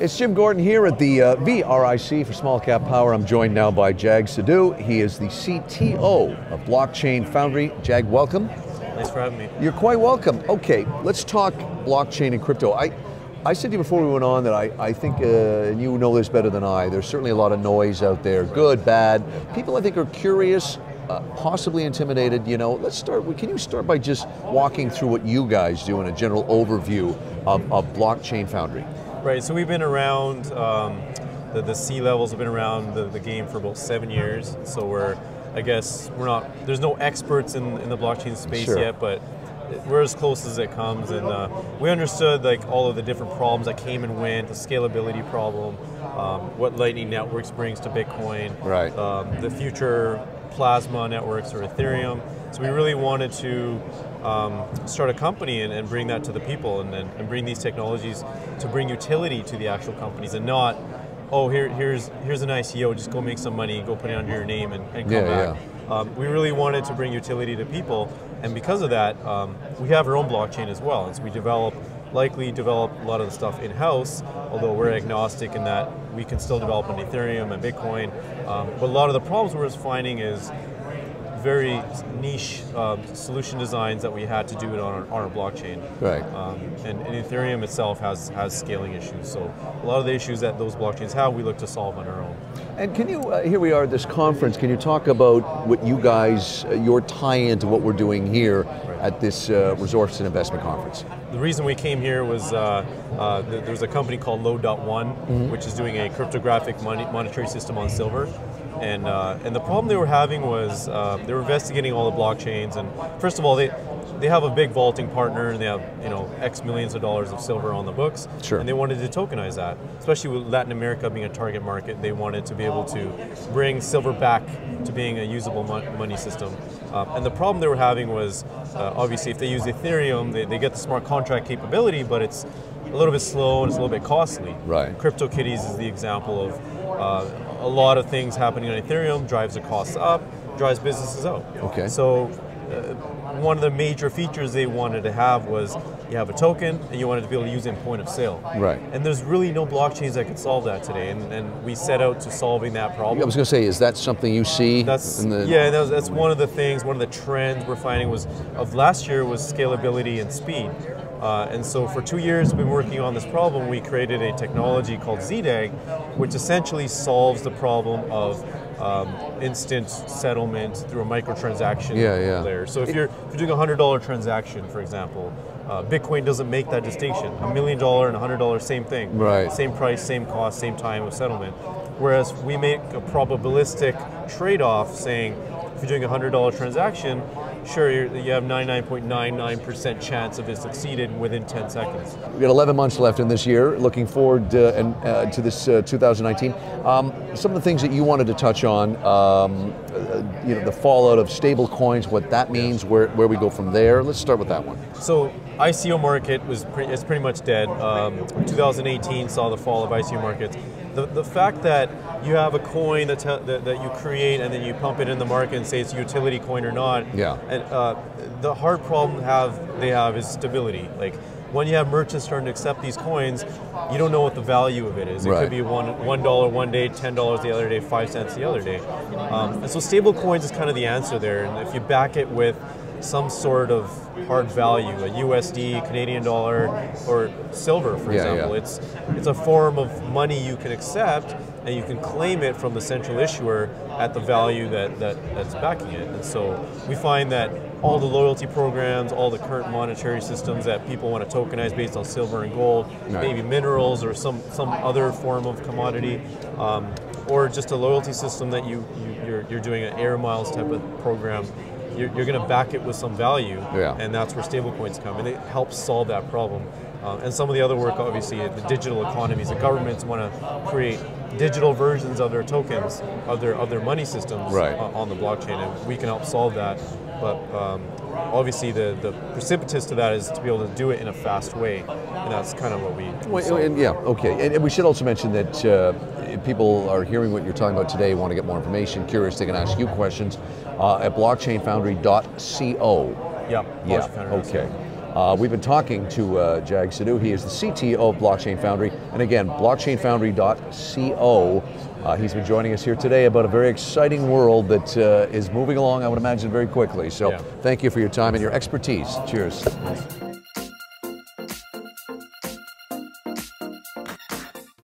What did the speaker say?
It's Jim Gordon here at the uh, VRIC for Small Cap Power. I'm joined now by Jag Sidhu. He is the CTO of Blockchain Foundry. Jag, welcome. Thanks for having me. You're quite welcome. Okay, let's talk blockchain and crypto. I, I said to you before we went on that I, I think, uh, and you know this better than I, there's certainly a lot of noise out there, good, bad. People I think are curious, uh, possibly intimidated, you know. Let's start, can you start by just walking through what you guys do in a general overview of, of Blockchain Foundry? Right, so we've been around, um, the, the C levels have been around the, the game for about seven years. So we're, I guess, we're not, there's no experts in, in the blockchain space Sure. yet, but we're as close as it comes. And uh, we understood like all of the different problems that came and went, the scalability problem, um, what Lightning Networks brings to Bitcoin, Right. um, the future Plasma networks or Ethereum. So we really wanted to um, start a company and, and bring that to the people and, and, and bring these technologies to bring utility to the actual companies and not, oh, here, here's, here's an ICO, just go make some money, go put it under your name and, and come Yeah, back. Um, we really wanted to bring utility to people, and because of that, um, we have our own blockchain as well. And so we develop, likely develop a lot of the stuff in house, although we're agnostic in that we can still develop on Ethereum and Bitcoin. Um, but a lot of the problems we're finding is very niche um, solution designs that we had to do it on our, on our blockchain. Right. Um, and, and Ethereum itself has, has scaling issues. So a lot of the issues that those blockchains have, we look to solve on our own. And can you, uh, here we are at this conference, can you talk about what you guys, uh, your tie into what we're doing here at this uh, Resource and Investment Conference? The reason we came here was uh, uh, there's a company called Load.one, which is doing a cryptographic money, monetary system on silver. And, uh, and the problem they were having was uh, they were investigating all the blockchains. And first of all, they, they have a big vaulting partner and they have you know X millions of dollars of silver on the books. Sure. And they wanted to tokenize that, especially with Latin America being a target market. They wanted to be able to bring silver back to being a usable mon- money system. Um, and the problem they were having was uh, obviously if they use Ethereum, they, they get the smart contract capability, but it's a little bit slow and it's a little bit costly. Right. CryptoKitties is the example of uh, a lot of things happening on Ethereum drives the costs up, drives businesses out. Okay. So uh, one of the major features they wanted to have was you have a token and you wanted to be able to use it in point of sale. Right. And there's really no blockchains that could solve that today, and, and we set out to solving that problem. I was going to say, is that something you see? That's in the, yeah. That's, that's one of the things. One of the trends we're finding was of last year was scalability and speed. Uh, and so for two years we've been working on this problem. We created a technology called ZDAG, which essentially solves the problem of um, instant settlement through a microtransaction Yeah, yeah. layer. So if you're if you're doing a hundred dollar transaction, for example, uh, Bitcoin doesn't make that distinction. A million dollar and a hundred dollar, same thing. Right. Same price, same cost, same time of settlement. Whereas we make a probabilistic trade-off saying if you're doing a hundred dollar transaction, sure you're, you have 99.99% chance of it succeeding within 10 seconds. We've got 11 months left in this year. Looking forward uh, and, uh, to this uh, 2019. Um, some of the things that you wanted to touch on, um, uh, you know, the fallout of stable coins, what that means, where, where we go from there. Let's start with that one. So ICO market was pre- is pretty much dead. Um, 2018 saw the fall of ICO markets. The, the fact that you have a coin that, that you create and then you pump it in the market and say it's a utility coin or not. Yeah. And uh, the hard problem have they have is stability. Like when you have merchants starting to accept these coins, you don't know what the value of it is. It Right. could be one one dollar one day, ten dollars the other day, five cents the other day. Um, and so stable coins is kind of the answer there. And if you back it with some sort of hard value, a USD, Canadian dollar, or silver, for Yeah, example, yeah. it's it's a form of money you can accept and you can claim it from the central issuer at the value that, that that's backing it. And so we find that all the loyalty programs, all the current monetary systems that people want to tokenize based on silver and gold, Right. maybe minerals or some some other form of commodity, um, or just a loyalty system that you, you you're, you're doing an air miles type of program. You're, you're going to back it with some value, Yeah. and that's where stablecoins come, and it helps solve that problem. Uh, and some of the other work, obviously, the digital economies, the governments want to create digital versions of their tokens, of their of their money systems Right. on, on the blockchain, and we can help solve that. But um, obviously the, the precipitous to that is to be able to do it in a fast way, and that's kind of what we. we Well, and yeah, okay. And, and we should also mention that uh, if people are hearing what you're talking about today, want to get more information, curious, they can ask you questions uh, at blockchainfoundry.co. yeah, Yeah, okay. Uh, we've been talking to uh, Jag Sidhu. He is the CTO of Blockchain Foundry. And again, blockchainfoundry.co. Uh, he's been joining us here today about a very exciting world that uh, is moving along, I would imagine, very quickly. So Yeah. thank you for your time and your expertise. Cheers.